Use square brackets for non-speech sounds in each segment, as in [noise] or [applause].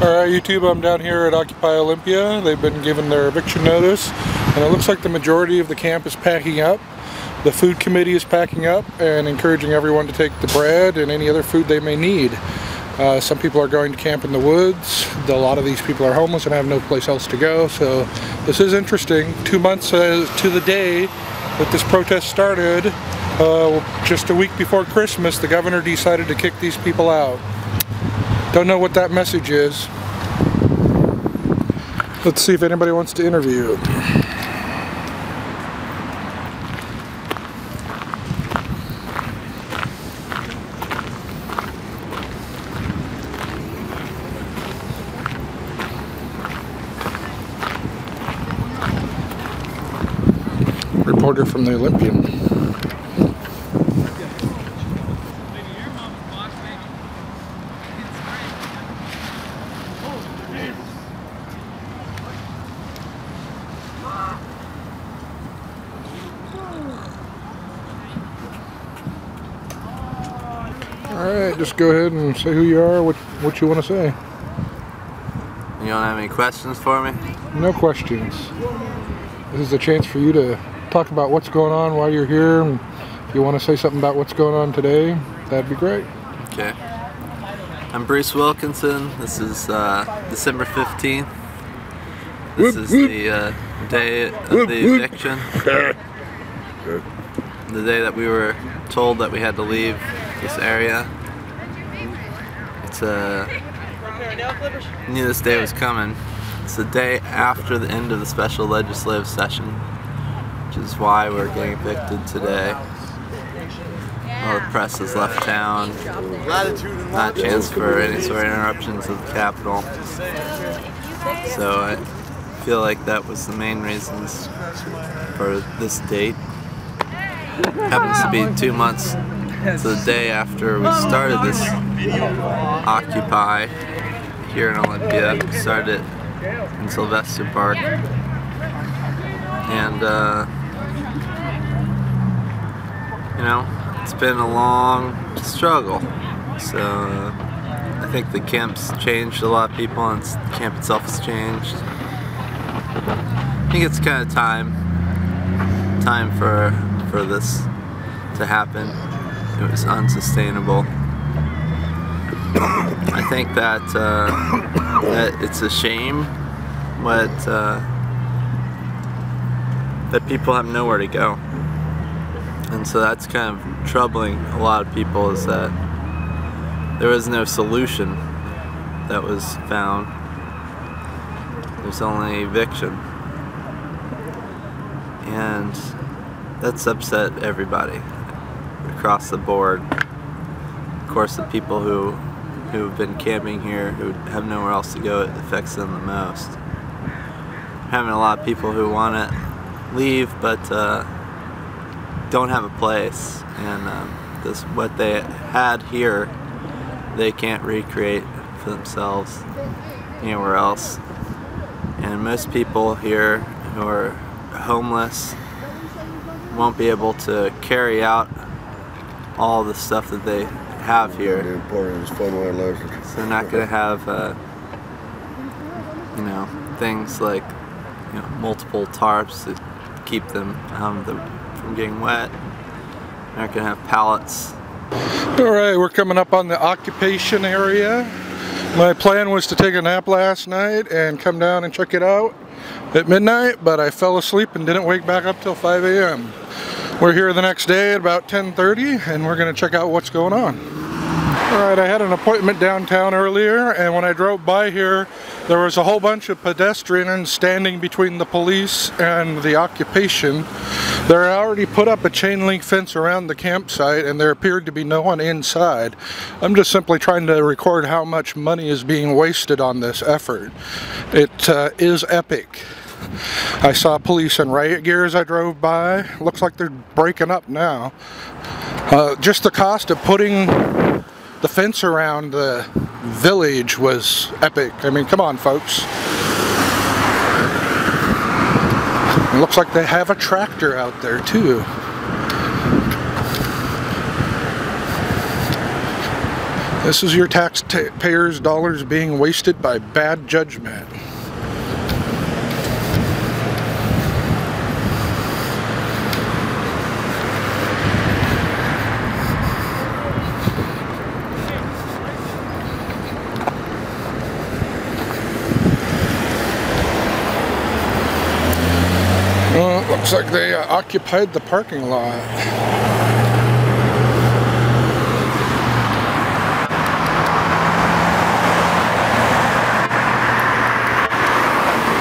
Alright YouTube, I'm down here at Occupy Olympia. They've been given their eviction notice and it looks like the majority of the camp is packing up. The food committee is packing up and encouraging everyone to take the bread and any other food they may need. Uh, some people are going to camp in the woods. A lot of these people are homeless and have no place else to go. So this is interesting. Two months uh, to the day that this protest started, uh, just a week before Christmas, the governor decided to kick these people out. Don't know what that message is. Let's see if anybody wants to interview. Reporter from the Olympian. Alright, just go ahead and say who you are, what, what you want to say. You don't have any questions for me? No questions. This is a chance for you to talk about what's going on while you're here. And if you want to say something about what's going on today, that'd be great. Okay. I'm Bruce Wilkinson. This is uh, December 15th. This is the uh, day of the eviction. The day that we were told that we had to leave this area. It's uh, knew this day was coming. It's the day after the end of the special legislative session, which is why we're getting evicted today. All the press has left town. Not a chance for any sort of interruptions of the Capitol. So I feel like that was the main reasons for this date. Happens to be two months to the day after we started this Occupy here in Olympia. Started in Sylvester Park. And, uh, you know, it's been a long struggle. So, uh, I think the camp's changed a lot of people and the camp itself has changed. I think it's kind of time, time for, for this to happen. It was unsustainable. I think that, uh, that it's a shame what uh, that people have nowhere to go. And so that's kind of troubling a lot of people is that there was no solution that was found. There's only eviction. And that's upset everybody across the board. Of course, the people who who have been camping here who have nowhere else to go, it affects them the most. Having a lot of people who want to leave but uh, don't have a place, and um, this what they had here, they can't recreate for themselves anywhere else. And most people here who are homeless won't be able to carry out all the stuff that they have here. So they're not going to have, uh, you know, things like you know, multiple tarps that keep them um, the, from getting wet. They're not going to have pallets. Alright, we're coming up on the occupation area. My plan was to take a nap last night and come down and check it out at midnight, but I fell asleep and didn't wake back up till 5 a.m. We're here the next day at about 10.30 and we're going to check out what's going on. Alright, I had an appointment downtown earlier and when I drove by here there was a whole bunch of pedestrians standing between the police and the occupation. They already put up a chain link fence around the campsite and there appeared to be no one inside. I'm just simply trying to record how much money is being wasted on this effort. It uh, is epic. I saw police in riot gear as I drove by. Looks like they're breaking up now. Uh, just the cost of putting the fence around the village was epic. I mean, come on, folks. It looks like they have a tractor out there, too. This is your taxpayers' dollars being wasted by bad judgment. Well, it looks like they uh, occupied the parking lot.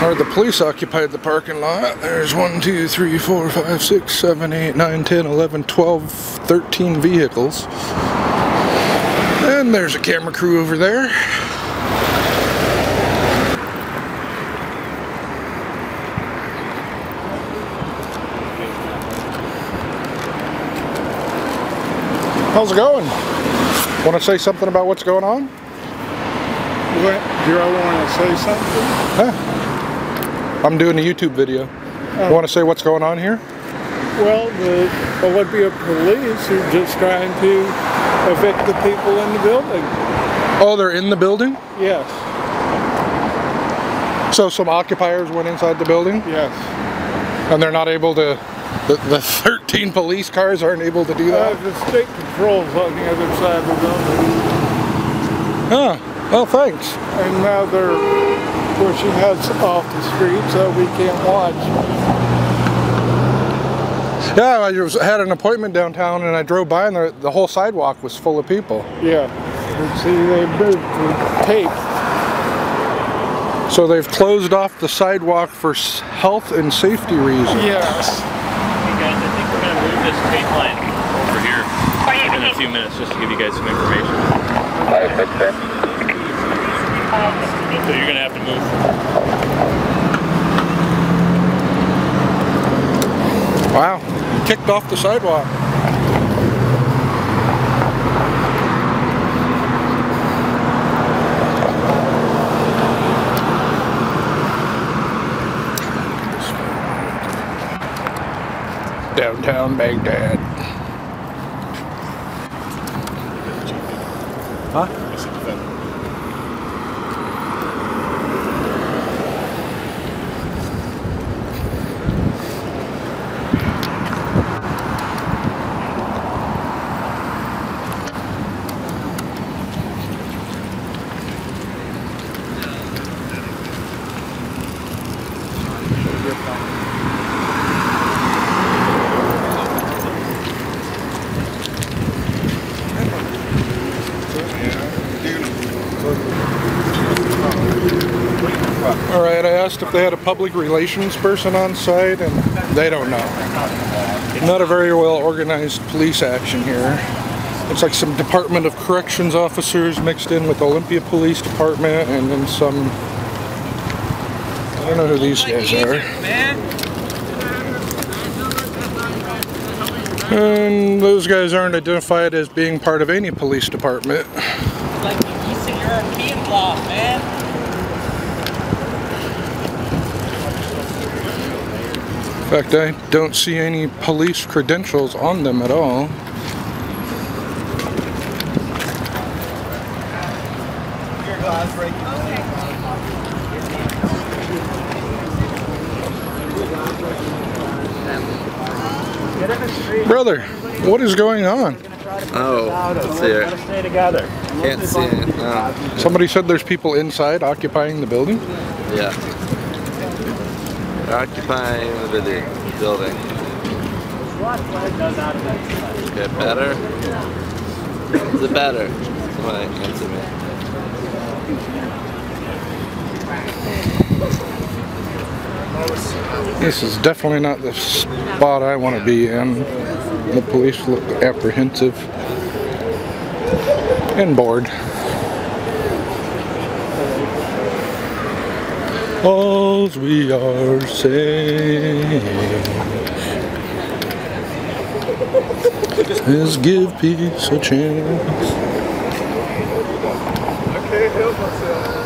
Or the police occupied the parking lot. There's 1, 2, 3, 4, 5, 6, 7, 8, 9, 10, 11, 12, 13 vehicles. And there's a camera crew over there. How's it going? Want to say something about what's going on? What, do I want to say something? Huh? I'm doing a YouTube video. Oh. Want to say what's going on here? Well, the Olympia police are just trying to evict the people in the building. Oh, they're in the building? Yes, So some occupiers went inside the building yes. and they're not able to, the, the 13 police cars aren't able to do Uh, that? the state patrol's on the other side of the building, Huh. Well, thanks. and now they're pushing us off the street so we can't watch. Yeah, I was, had an appointment downtown and I drove by and the, the whole sidewalk was full of people. Yeah. And see, they moved the tape. So they've closed off the sidewalk for health and safety reasons. Yes. Hey guys, I think we're gonna move this tape line over here in a few minutes just to give you guys some information. So you're gonna have to move. Wow. Kicked off the sidewalk. Downtown Baghdad. Asked if they had a public relations person on site, and they don't know. Not a very well organized police action here. Looks like some Department of Corrections officers mixed in with Olympia Police Department, and then some. I don't know who these guys are. And those guys aren't identified as being part of any police department. like the Eastern European bloc, man. In fact, I don't see any police credentials on them at all. Brother, what is going on? Oh, let's see here. Stay together. Can't see it. No. Somebody said there's people inside occupying the building. Yeah. Occupying the building. building. Okay, better? Is it better? Answer me. This is definitely not the spot I want to be in. The police look apprehensive and bored. Alls we are saying is give peace a chance. I can't help myself.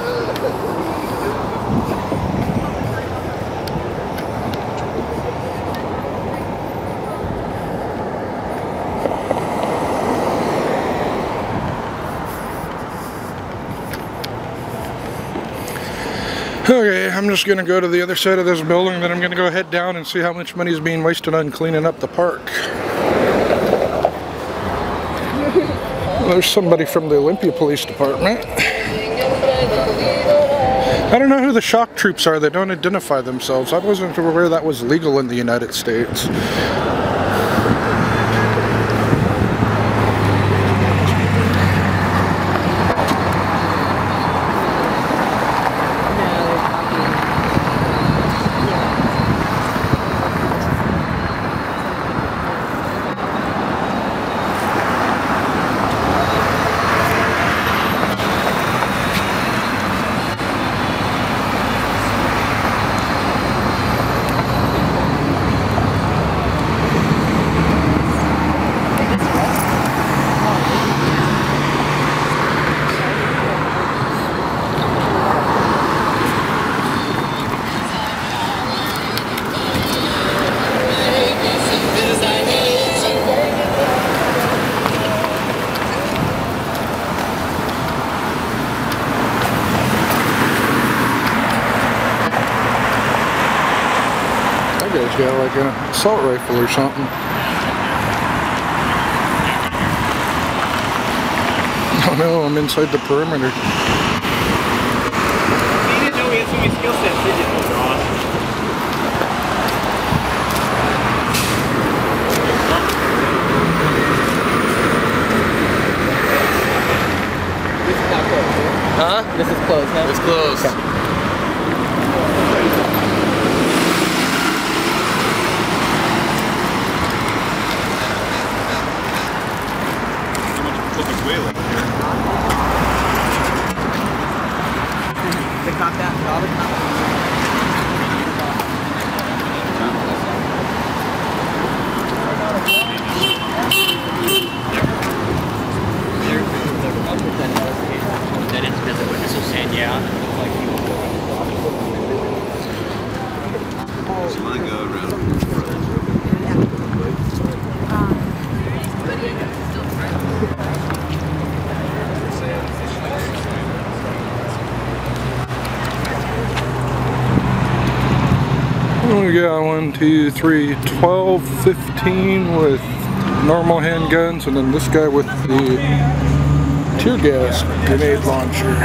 Okay, I'm just gonna go to the other side of this building, then I'm gonna go head down and see how much money is being wasted on cleaning up the park. [laughs] There's somebody from the Olympia Police Department. I don't know who the shock troops are. They don't identify themselves. I wasn't aware that was legal in the United States. That guy's got like an assault rifle or something. Oh no, I'm inside the perimeter. You didn't know he had so many skill sets, did you, This is not closed. Huh? This is closed now. It's closed. The cop that, all the cops. That independent witness was saying, yeah, like he We got one, two, three, 12, 15 with normal handguns, and then this guy with the tear gas grenade launcher.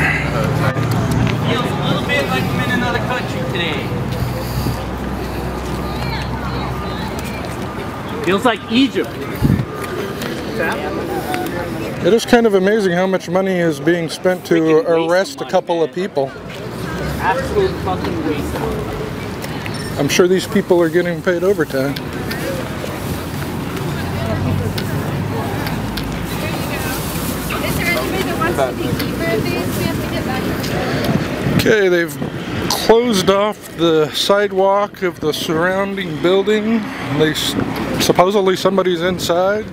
feels a little bit like I'm in another country today. Feels like Egypt. It is kind of amazing how much money is being spent to arrest a couple of people. Absolute fucking waste. I'm sure these people are getting paid overtime. Okay, they've closed off the sidewalk of the surrounding building. They supposedly somebody's inside.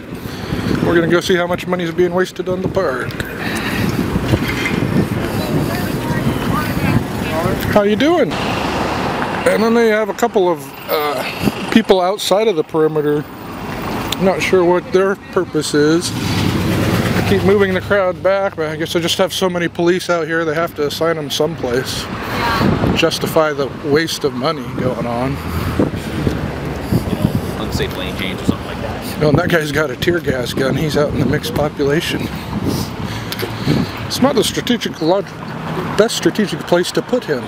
We're gonna go see how much money is being wasted on the park. How you doing? And then they have a couple of uh, people outside of the perimeter. Not sure what their purpose is. Keep moving the crowd back, but I guess they just have so many police out here, they have to assign them someplace. Justify the waste of money going on. Unsafe lane change or something like that. Oh, and that guy's got a tear gas gun. He's out in the mixed population. It's not the strategic, best strategic place to put him.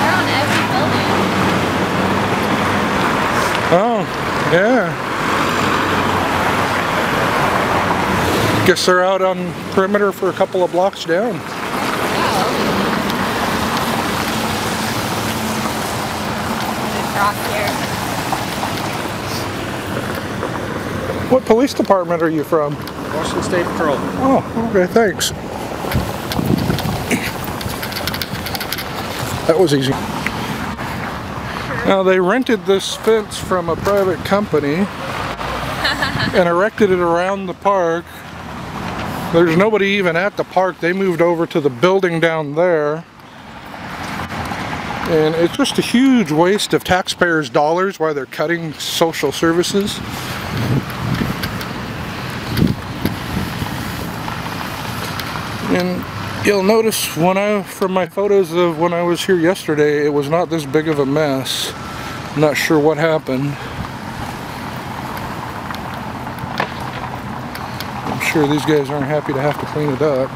They're on every building. Oh, yeah. Guess they're out on perimeter for a couple of blocks down. What police department are you from? Washington State Patrol. Oh, okay, thanks. That was easy. Now they rented this fence from a private company and erected it around the park. There's nobody even at the park. They moved over to the building down there. And it's just a huge waste of taxpayers' dollars while they're cutting social services. And you'll notice when I, from my photos of when I was here yesterday, it was not this big of a mess. I'm not sure what happened. Sure these guys aren't happy to have to clean it up.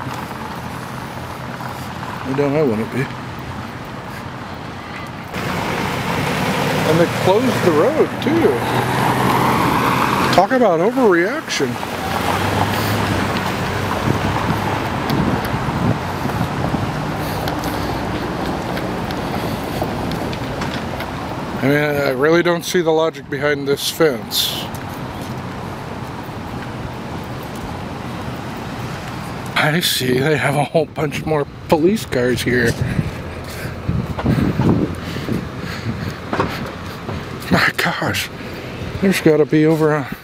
I don't know when it be. And they closed the road too. Talk about overreaction. I mean, I really don't see the logic behind this fence. I see they have a whole bunch more police cars here. My gosh, there's got to be over a,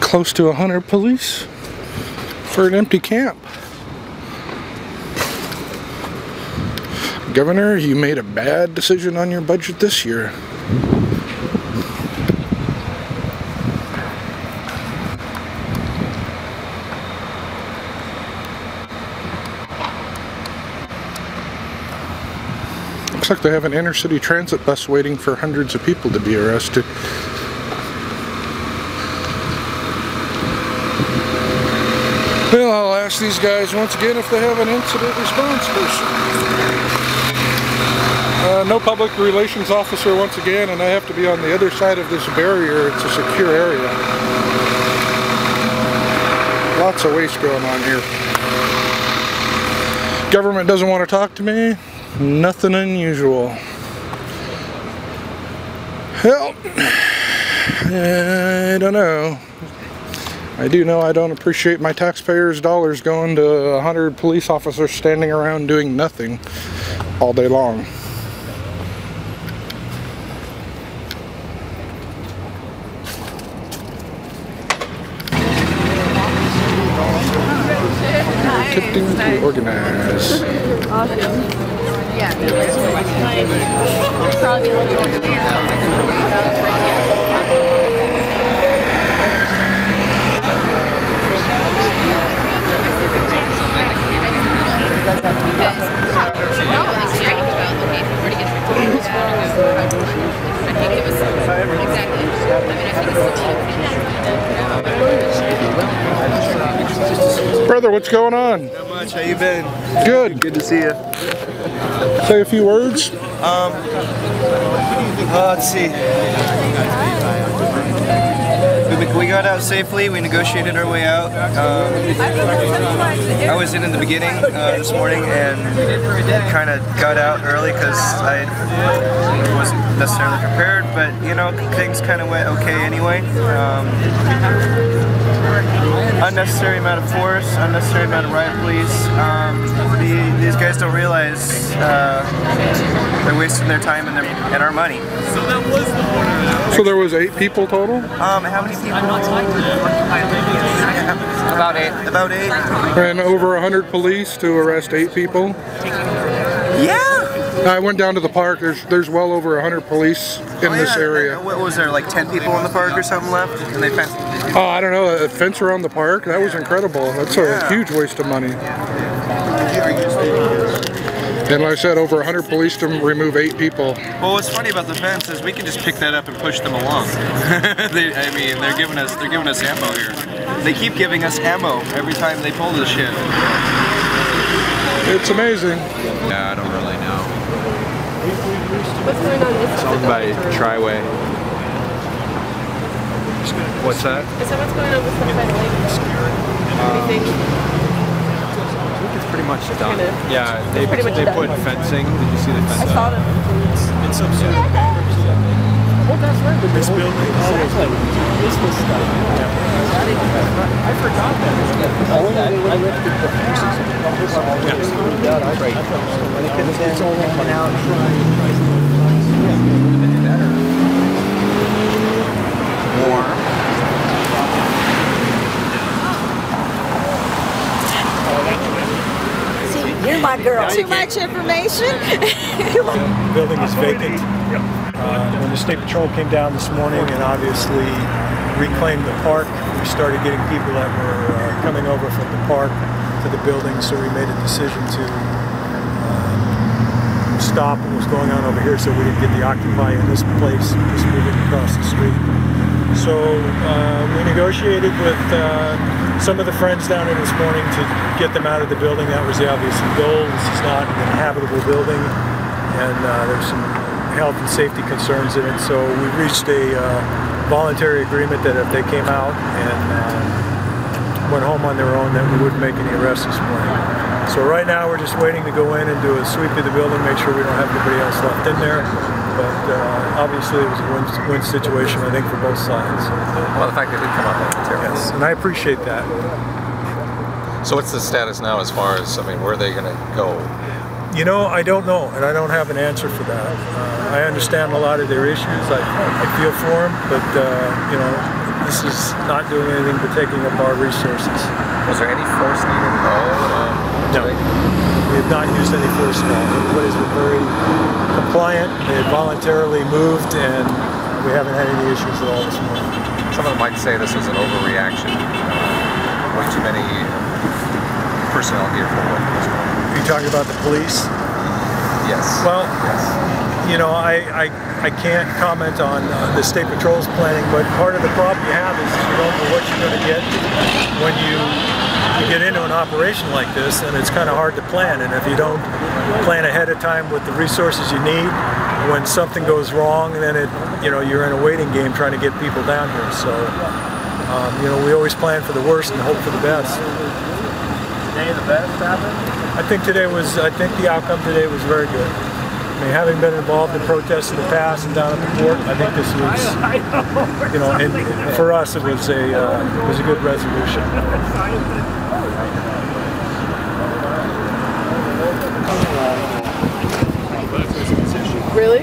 close to a hundred police for an empty camp. Governor, you made a bad decision on your budget this year. Looks like they have an inner city transit bus waiting for hundreds of people to be arrested. Well, I'll ask these guys once again if they have an incident response person. Uh, no public relations officer once again, and I have to be on the other side of this barrier. It's a secure area. Lots of waste going on here. Government doesn't want to talk to me. Nothing unusual. Well, [sighs] I don't know. I do know I don't appreciate my taxpayers' dollars going to hundred police officers standing around doing nothing all day long. Good. Good to see you. Say a few words. Uh, let's see. We, we got out safely. We negotiated our way out. Um, I was in in the beginning uh, this morning and kind of got out early because I wasn't necessarily prepared. But you know, things kind of went okay anyway. Um, unnecessary amount of force, unnecessary amount of riot police. Um, the, these guys don't realize uh, they're wasting their time and, their, and our money. So there was eight people total? Um, how many people? About eight. About eight. And over a hundred police to arrest eight people? Yeah. I went down to the park. There's there's well over a hundred police in Oh, this area. What was there, like 10 people in the park or something left? And they fenced. Oh, I don't know. A fence around the park? That was incredible. That's a huge waste of money. And like I said, over 100 police to remove eight people. Well, what's funny about the fence is we can just pick that up and push them along. [laughs] they, I mean, they're giving us they're giving us ammo here. They keep giving us ammo every time they pull this shit. It's amazing. Yeah, I don't really know. What's going on this It's owned by Triway. What's that? Is that what's going on with the side of lake? What do? I think it's pretty much done. kinda- Yeah, they, pretty much they done. put fencing. Did you see the fencing? I saw them. This building, all those this was stuff. I forgot that. It's all coming out. You're my girl. Too much information. [laughs] building is vacant. Uh, When the state patrol came down this morning and obviously reclaimed the park, we started getting people that were uh, coming over from the park to the building, so we made a decision to um, stop what was going on over here so we didn't get the occupy in this place, just moving across the street. So uh, we negotiated with uh, some of the friends down here this morning to get them out of the building. That was the obvious goal. This is not an inhabitable building, and uh, there's some health and safety concerns in it. So we reached a uh, voluntary agreement that if they came out and uh, went home on their own, that we wouldn't make any arrests this morning. So right now we're just waiting to go in and do a sweep of the building, make sure we don't have anybody else left in there. But uh, obviously it was a win, win situation, I think, for both sides. Well, the fact they did come out like terrible. Yes, and I appreciate that. So what's the status now as far as, I mean, where are they going to go? You know, I don't know, and I don't have an answer for that. Uh, I understand a lot of their issues. I, I feel for them, but uh, you know, this is not doing anything but taking up our resources. Was there any force needed at all? Um, no. Have not used any force at all. Everybody's been very compliant. They voluntarily moved, and we haven't had any issues at all this morning. Some of them might say this was an overreaction. Uh, way too many personnel here for what was going on. Are you talking about the police? Yes. Well, yes. you know, I, I, I can't comment on uh, the state patrol's planning, but part of the problem you have is you don't know what you're going to get when you, you get into an operation like this, and it's kind of hard to plan. And if you don't plan ahead of time with the resources you need, when something goes wrong, then it, you know, you're in a waiting game trying to get people down here. So, um, you know, we always plan for the worst and hope for the best. Today the best happened? I think today was, I think the outcome today was very good. I mean, having been involved in protests in the past and down at the port, I think this was, you know, and for us it was a, uh, it was a good resolution. [laughs] Really?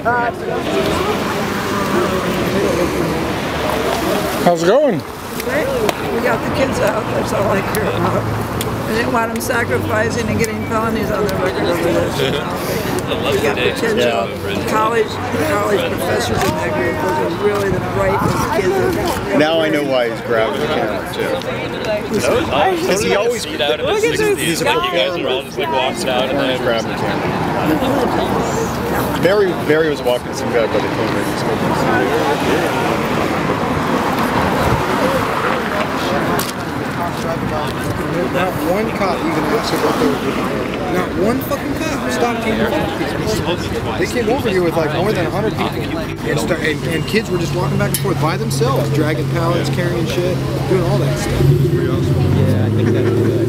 How's it going? Great. We got the kids out, that's all I care about. I didn't want them sacrificing and getting felonies on their record [laughs] over this. We got potential college, college professors in that group. Those are really the brightest kids. that- Now I know why he's grabbing the camera too. Because he always Speed out of the Look at 60s. this You guys guy. were all just like walking out and then grabbing the camera. Barry, Barry was walking some guy by the corner. Not one cop even asked about they were doing. Not one fucking cop stopped here. They came over here with like more than 100 people. And, start, and, and kids were just walking back and forth by themselves, dragging pallets, carrying shit, doing all that stuff. Yeah, I think that's good.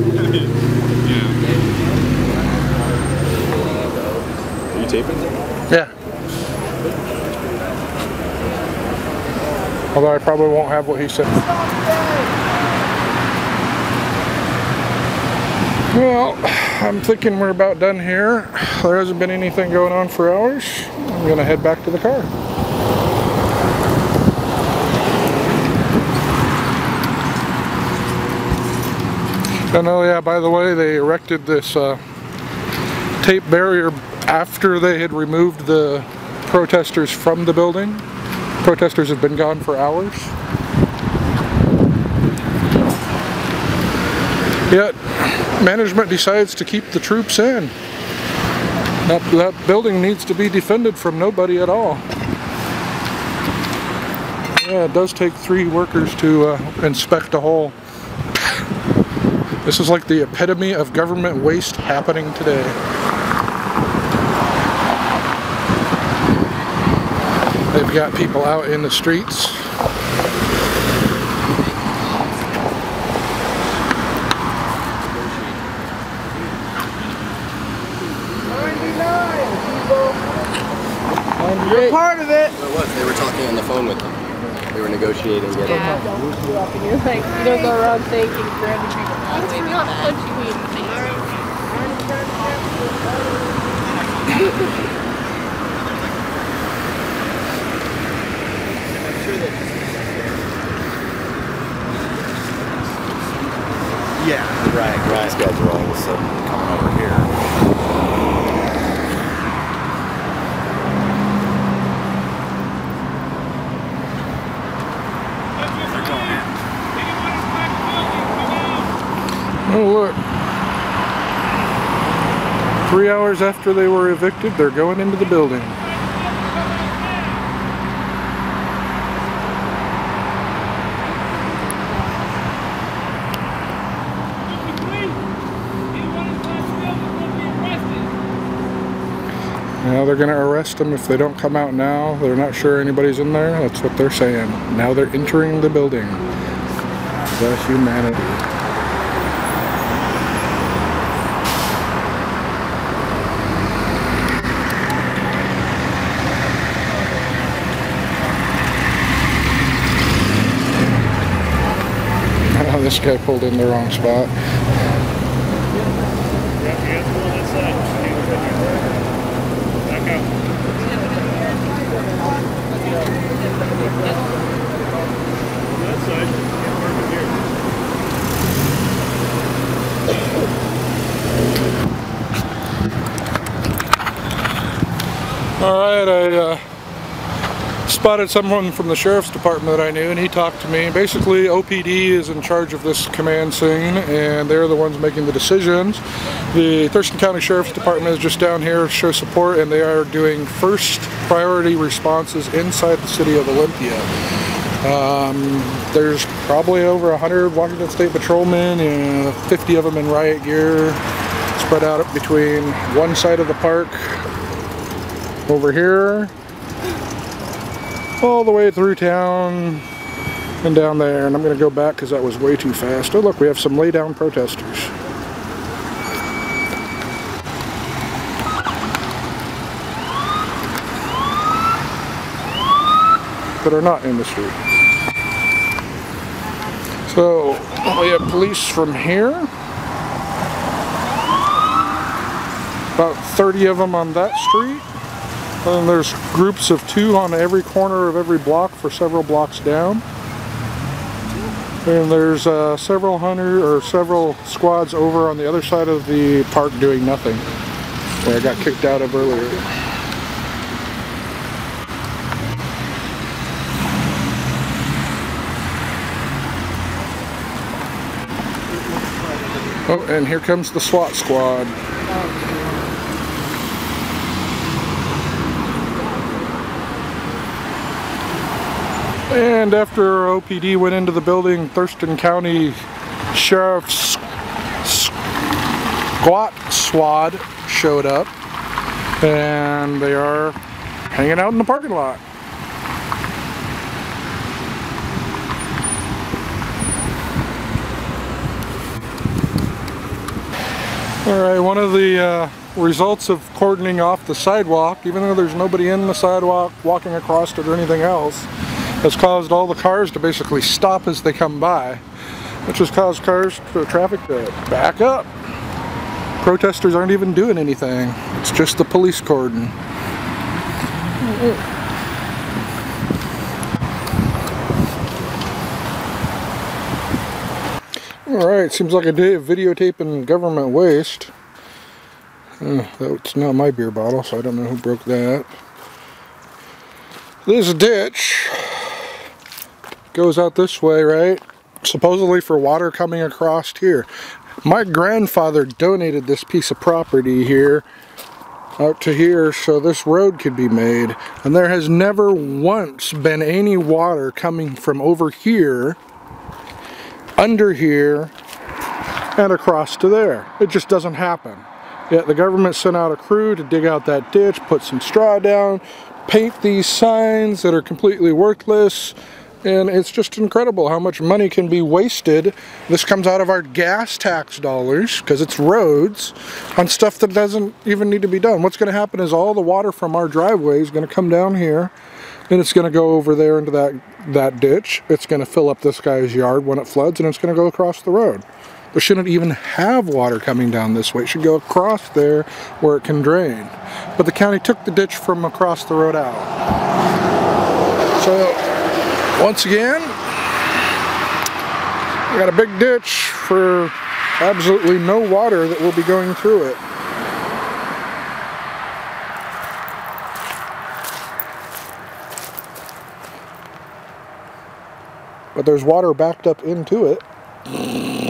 Are you taping? Yeah. Although I probably won't have what he said. Well, I'm thinking we're about done here. There hasn't been anything going on for hours. I'm gonna head back to the car. And oh yeah, by the way, they erected this uh, tape barrier after they had removed the protesters from the building. Protesters have been gone for hours. Yet, management decides to keep the troops in. That, that building needs to be defended from nobody at all. Yeah, it does take three workers to uh, inspect a hole. This is like the epitome of government waste happening today. They've got people out in the streets. Of it. What it was? They were talking on the phone with them. They were negotiating. Getting Yeah, don't screw up. And you're like, you don't go around thanking for everything. Let's not punch you in the face. Yeah, right, right. These guys are all of a sudden coming over here. Look. Three hours after they were evicted, they're going into the building. Now they're going to arrest them if they don't come out now. They're not sure anybody's in there. That's what they're saying. Now they're entering the building. The humanity. This guy pulled in the wrong spot. All right, I uh, spotted someone from the sheriff's department that I knew, and he talked to me. Basically, OPD is in charge of this command scene, and they're the ones making the decisions. The Thurston County Sheriff's Department is just down here to show support, and they are doing first priority responses inside the city of Olympia. Um, there's probably over 100 Washington State patrolmen, and 50 of them in riot gear, spread out between one side of the park over here all the way through town and down there and I'm gonna go back because that was way too fast. Oh look we have some lay down protesters. That are not in the street. So oh, we have police from here. About 30 of them on that street and there's groups of two on every corner of every block for several blocks down. And there's uh, several hundred or several squads over on the other side of the park doing nothing. Where I got kicked out of earlier. Oh, and here comes the SWAT squad. And after OPD went into the building, Thurston County Sheriff's SWAT squad showed up and they are hanging out in the parking lot. Alright, one of the uh, results of cordoning off the sidewalk, even though there's nobody in the sidewalk walking across it or anything else, has caused all the cars to basically stop as they come by, which has caused cars, to traffic to back up. Protesters aren't even doing anything. It's just the police cordon. Alright, seems like a day of videotaping government waste. Uh, that's not my beer bottle, so I don't know who broke that. This ditch goes out this way, right? Supposedly for water coming across here. My grandfather donated this piece of property here out to here so this road could be made. And there has never once been any water coming from over here, under here, and across to there. It just doesn't happen. Yet the government sent out a crew to dig out that ditch, put some straw down, paint these signs that are completely worthless, and it's just incredible how much money can be wasted. This comes out of our gas tax dollars, because it's roads, on stuff that doesn't even need to be done. What's going to happen is all the water from our driveway is going to come down here, and it's going to go over there into that, that ditch. It's going to fill up this guy's yard when it floods, and it's going to go across the road. There shouldn't even have water coming down this way. It should go across there where it can drain. But the county took the ditch from across the road out. So once again, we got a big ditch for absolutely no water that will be going through it. But there's water backed up into it.